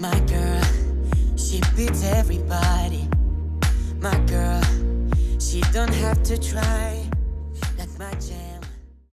My girl, she beats everybody. My girl, she don't have to try. Like my jam.